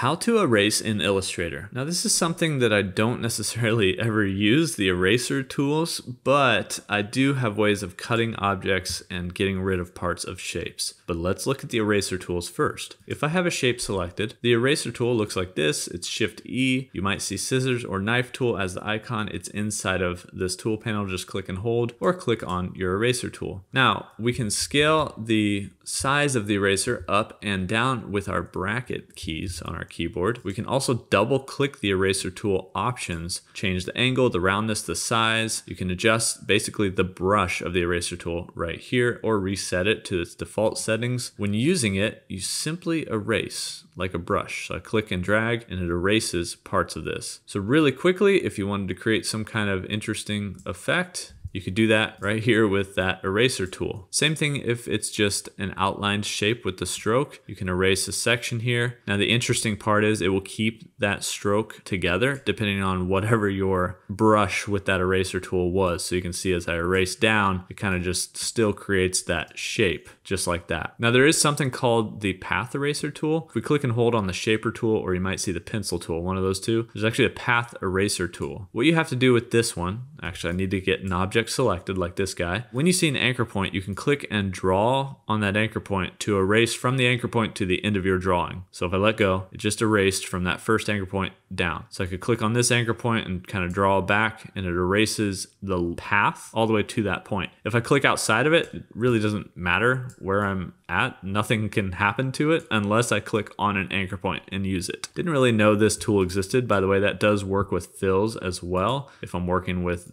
How to erase in Illustrator. Now this is something that I don't necessarily ever use, the eraser tools, but I do have ways of cutting objects and getting rid of parts of shapes. But let's look at the eraser tools first. If I have a shape selected, the eraser tool looks like this. It's Shift E. You might see scissors or knife tool as the icon. It's inside of this tool panel. Just click and hold or click on your eraser tool. Now we can scale the size of the eraser up and down with our bracket keys on our keyboard. We can also double click the eraser tool options, change the angle, the roundness, the size. You can adjust basically the brush of the eraser tool right here or reset it to its default settings. When using it, you simply erase like a brush. So I click and drag and it erases parts of this. So really quickly, if you wanted to create some kind of interesting effect, you could do that right here with that eraser tool. Same thing if it's just an outlined shape with the stroke. You can erase a section here. Now the interesting part is it will keep that stroke together depending on whatever your brush with that eraser tool was. So you can see as I erase down, it kind of just still creates that shape just like that. Now there is something called the path eraser tool. If we click and hold on the shaper tool or you might see the pencil tool, one of those two, there's actually a path eraser tool. What you have to do with this one, actually I need to get an object selected like this guy. When you see an anchor point, you can click and draw on that anchor point to erase from the anchor point to the end of your drawing. So if I let go, it just erased from that first anchor point down. So I could click on this anchor point and kind of draw back and it erases the path all the way to that point. If I click outside of it, it really doesn't matter where I'm at. Nothing can happen to it unless I click on an anchor point and use it. Didn't really know this tool existed. By the way, that does work with fills as well. If I'm working with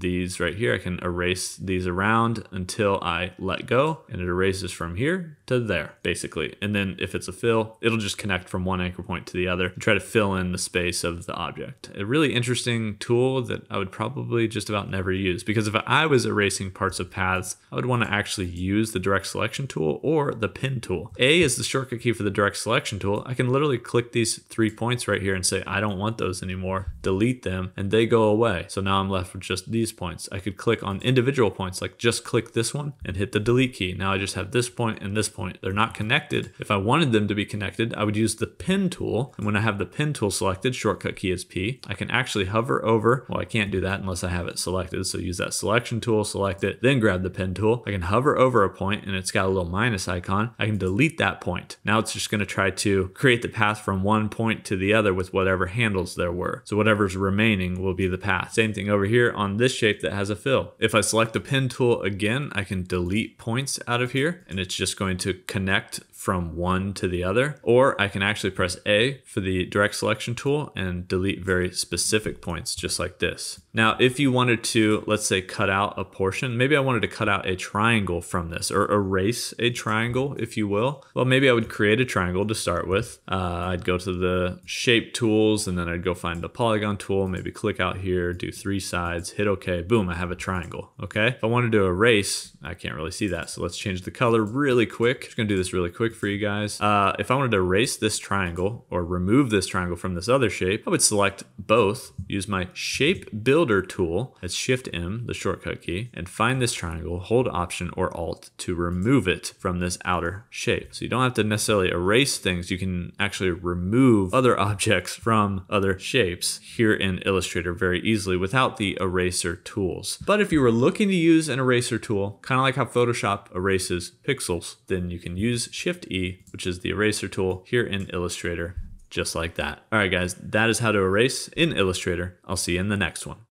these right here, I can erase these around until I let go and it erases from here to there basically. And then if it's a fill, it'll just connect from one anchor point to the other and try to fill in the space of the object. A really interesting tool that I would probably just about never use because if I was erasing parts of paths, I would want to actually use the direct selection tool or the pen tool. A is the shortcut key for the direct selection tool. I can literally click these three points right here and say, I don't want those anymore, delete them, and they go away. So now I'm left with just these points. I could click on individual points, like just click this one and hit the delete key. Now I just have this point and this point. They're not connected. If I wanted them to be connected, I would use the pen tool. And when I have the pen tool selected, shortcut key is P, I can actually hover over, well, I can't do that unless I have it selected. So use that selection tool, select it, then grab the pen tool. I can hover over a point and it's got a little minus icon I can delete that point. Now it's just going to try to create the path from one point to the other with whatever handles there were. So whatever's remaining will be the path. Same thing over here on this shape that has a fill. If I select the pen tool again, I can delete points out of here and it's just going to connect from one to the other. Or I can actually press A for the direct selection tool and delete very specific points just like this. Now, if you wanted to, let's say cut out a portion, maybe I wanted to cut out a triangle from this or erase a triangle, if you will. Well, maybe I would create a triangle to start with. Uh, I'd go to the shape tools and then I'd go find the polygon tool, maybe click out here, do three sides, hit okay, boom, I have a triangle, okay? If I wanted to erase, I can't really see that. So let's change the color really quick. Just gonna do this really quick for you guys. Uh, if I wanted to erase this triangle or remove this triangle from this other shape, I would select both, use my shape builder tool, that's shift M, the shortcut key, and find this triangle, hold option or alt to remove it from this outer shape. So you don't have to necessarily erase things, you can actually remove other objects from other shapes here in Illustrator very easily without the eraser tools. But if you were looking to use an eraser tool, kind of like how Photoshop erases pixels, then you can use Shift Shift E, which is the eraser tool here in Illustrator, just like that. All right, guys, that is how to erase in Illustrator. I'll see you in the next one.